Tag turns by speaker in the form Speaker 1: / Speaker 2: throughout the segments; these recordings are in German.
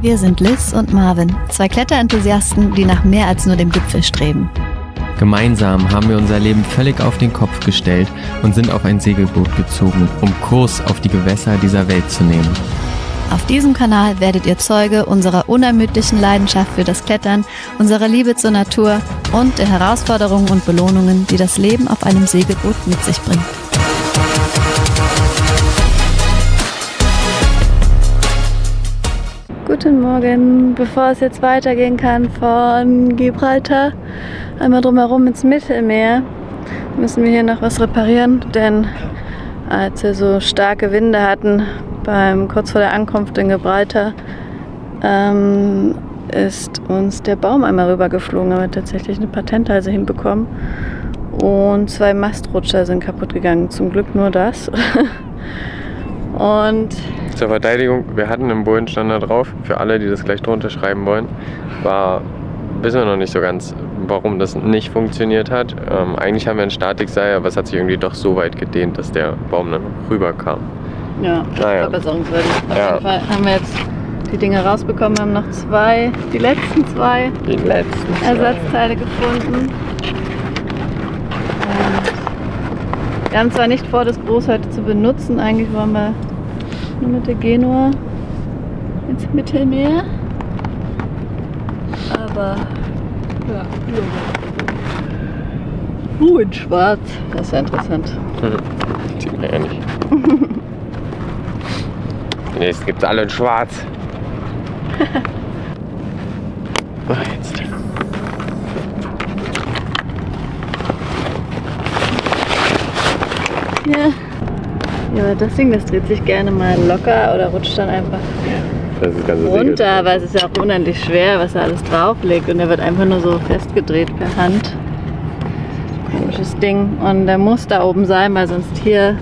Speaker 1: Wir sind Liz und Marvin, zwei Kletterenthusiasten, die nach mehr als nur dem Gipfel streben.
Speaker 2: Gemeinsam haben wir unser Leben völlig auf den Kopf gestellt und sind auf ein Segelboot gezogen, um Kurs auf die Gewässer dieser Welt zu nehmen.
Speaker 1: Auf diesem Kanal werdet ihr Zeuge unserer unermüdlichen Leidenschaft für das Klettern, unserer Liebe zur Natur und der Herausforderungen und Belohnungen, die das Leben auf einem Segelboot mit sich bringt. Guten Morgen, bevor es jetzt weitergehen kann von Gibraltar, einmal drumherum ins Mittelmeer, müssen wir hier noch was reparieren, denn als wir so starke Winde hatten, beim, kurz vor der Ankunft in Gibraltar, ähm, ist uns der Baum einmal rübergeflogen, haben wir tatsächlich eine Patenthalse hinbekommen. Und zwei Mastrutscher sind kaputt gegangen, zum Glück nur das. und
Speaker 2: zur Verteidigung, wir hatten einen Bodenständer drauf, für alle, die das gleich drunter schreiben wollen, war, wissen wir noch nicht so ganz, warum das nicht funktioniert hat. Ähm, eigentlich haben wir ein Statikseil, aber es hat sich irgendwie doch so weit gedehnt, dass der Baum dann rüberkam.
Speaker 1: Ja, naja. verbesserungswürdig. Auf ja. jeden Fall haben wir jetzt die Dinge rausbekommen, wir haben noch zwei, die letzten zwei,
Speaker 2: die letzten zwei.
Speaker 1: Ersatzteile gefunden. Und wir haben zwar nicht vor, das groß heute zu benutzen, eigentlich wollen wir nur mit der Genua ins Mittelmeer. Aber ja, uh, in schwarz. Das ist ja interessant.
Speaker 2: Sieht man ja nicht. Die nächsten gibt es alle in schwarz.
Speaker 1: oh, jetzt. Ja. Ja, das Ding, das dreht sich gerne mal locker oder rutscht dann einfach runter, weil es ist ja auch unendlich schwer, was er alles drauf legt und er wird einfach nur so festgedreht per Hand. Komisches Ding und der muss da oben sein, weil sonst hier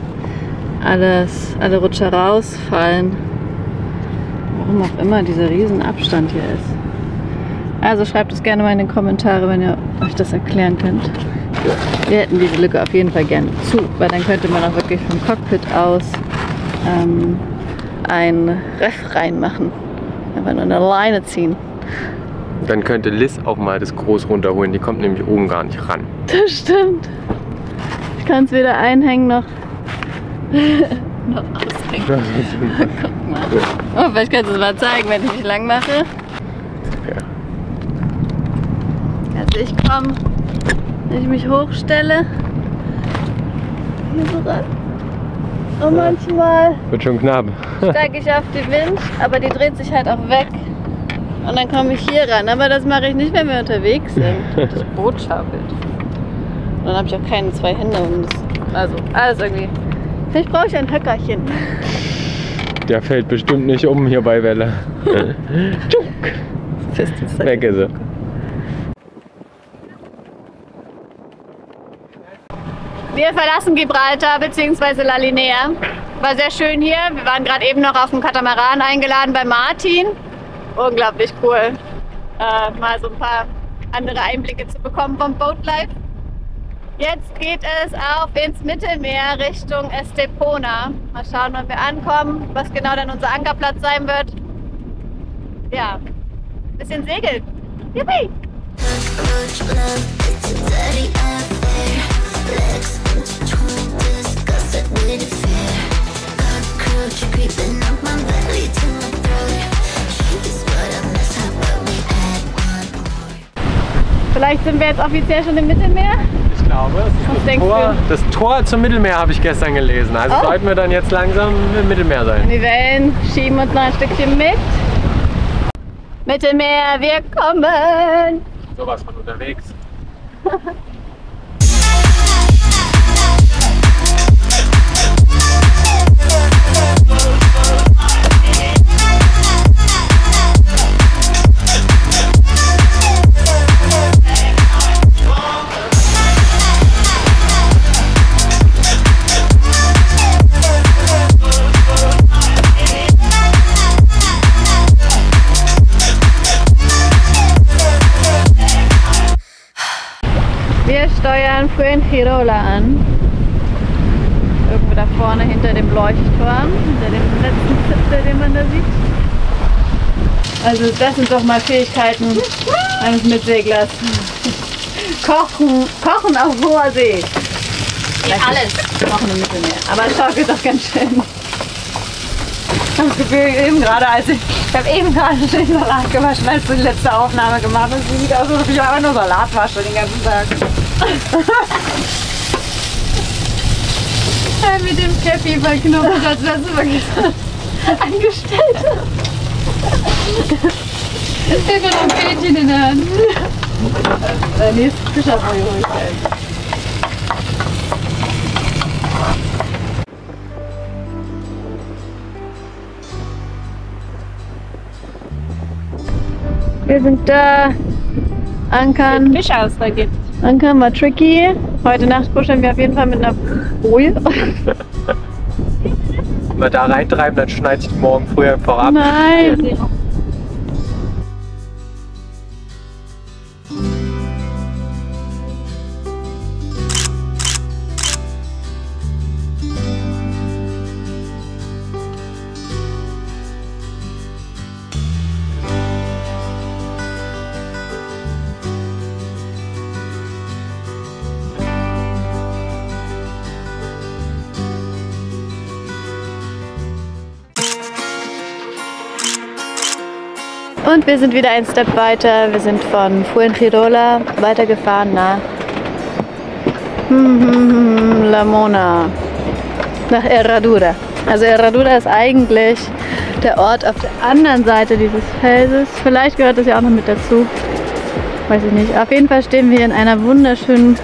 Speaker 1: alles, alle Rutscher rausfallen. Warum auch immer dieser riesen Abstand hier ist. Also schreibt es gerne mal in die Kommentare, wenn ihr euch das erklären könnt. Wir hätten diese Lücke auf jeden Fall gerne zu, weil dann könnte man auch wirklich vom Cockpit aus ähm, ein Ref reinmachen. Einfach nur eine Leine ziehen.
Speaker 2: Dann könnte Liz auch mal das groß runterholen. Die kommt nämlich oben gar nicht ran.
Speaker 1: Das stimmt. Ich kann es weder einhängen noch, noch aushängen. Guck mal. Oh, vielleicht kannst du es mal zeigen, wenn ich mich lang mache. Ja. Also ich komme wenn ich mich hochstelle, hier so ran. Und manchmal
Speaker 2: wird schon knapp.
Speaker 1: steige ich auf die Wind, aber die dreht sich halt auch weg. Und dann komme ich hier ran. Aber das mache ich nicht, wenn wir unterwegs sind. Das Boot schaukelt. Und dann habe ich auch keine zwei Hände. Um das, also alles irgendwie. Vielleicht brauche ich ein Höckerchen.
Speaker 2: Der fällt bestimmt nicht um hier bei Welle. Weg ist er.
Speaker 1: Wir verlassen Gibraltar bzw. La Linea. War sehr schön hier. Wir waren gerade eben noch auf dem Katamaran eingeladen bei Martin. Unglaublich cool, äh, mal so ein paar andere Einblicke zu bekommen vom Boatlife. Jetzt geht es auf ins Mittelmeer Richtung Estepona. Mal schauen, wann wir ankommen, was genau dann unser Ankerplatz sein wird. Ja, bisschen segeln. Yippie! Vielleicht sind wir jetzt offiziell schon im Mittelmeer?
Speaker 2: Ich glaube, das, Tor, das Tor zum Mittelmeer habe ich gestern gelesen. Also oh. sollten wir dann jetzt langsam im Mittelmeer sein.
Speaker 1: Die Wellen schieben uns noch ein Stückchen mit. Mittelmeer, wir kommen!
Speaker 2: Sowas von unterwegs.
Speaker 1: Fuengirola an. Irgendwo da vorne hinter dem Leuchtturm, hinter dem letzten Zipfel, den man da sieht. Also das sind doch mal Fähigkeiten eines Mitseglers. Kochen, kochen auf hoher See.
Speaker 3: Ja, alles.
Speaker 1: Kochen im Mittelmeer. Aber es schaukelt doch ganz schön.
Speaker 3: Ich habe das Gefühl, eben gerade, als ich, ich habe eben gerade den Salat gewaschen, als du die letzte Aufnahme gemacht hast. Sieht aus, als ob ich einfach nur Salat wasche den ganzen Tag.
Speaker 1: Mit dem Käppi verknüpft, als wärst du wirklich Angestellte. Immer noch ein Fähnchen in der Hand. Äh, nee, ist Fischerbrühe hol ich gleich. Wir sind da. Ankern.
Speaker 3: Fisch aus da gibt.
Speaker 1: Ankern war tricky. Heute Nacht kuscheln wir auf jeden Fall mit einer Boje.
Speaker 2: Wenn wir da reintreiben, dann schneidet sich morgen früh einfach ab.
Speaker 1: Nein! Und wir sind wieder ein Step weiter. Wir sind von Fuengirola weitergefahren nach La Mona, nach Herradura. Also Herradura ist eigentlich der Ort auf der anderen Seite dieses Felses. Vielleicht gehört das ja auch noch mit dazu. Weiß ich nicht. Auf jeden Fall stehen wir in einer wunderschönen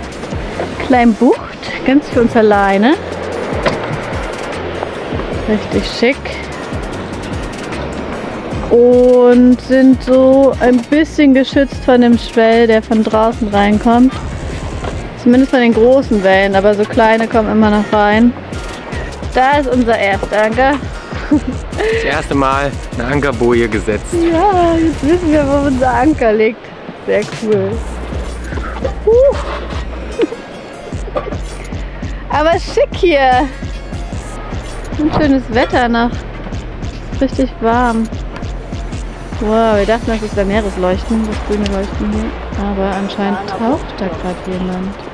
Speaker 1: kleinen Bucht, ganz für uns alleine. Richtig schick und sind so ein bisschen geschützt von dem Schwell, der von draußen reinkommt. Zumindest von den großen Wellen, aber so kleine kommen immer noch rein. Da ist unser erster Anker.
Speaker 2: Das erste Mal eine Ankerboje gesetzt.
Speaker 1: Ja, jetzt wissen wir, wo unser Anker liegt. Sehr cool. Uh. Aber schick hier. Ein schönes Wetter noch. Richtig warm. Wow, wir dachten, das ist der Meeresleuchten, das grüne Leuchten hier. Aber anscheinend taucht da gerade jemand.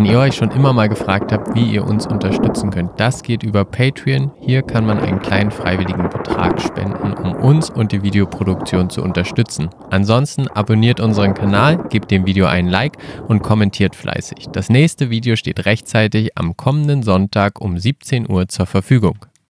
Speaker 2: Wenn ihr euch schon immer mal gefragt habt, wie ihr uns unterstützen könnt, das geht über Patreon. Hier kann man einen kleinen freiwilligen Betrag spenden, um uns und die Videoproduktion zu unterstützen. Ansonsten abonniert unseren Kanal, gebt dem Video einen Like und kommentiert fleißig. Das nächste Video steht rechtzeitig am kommenden Sonntag um 17 Uhr zur Verfügung.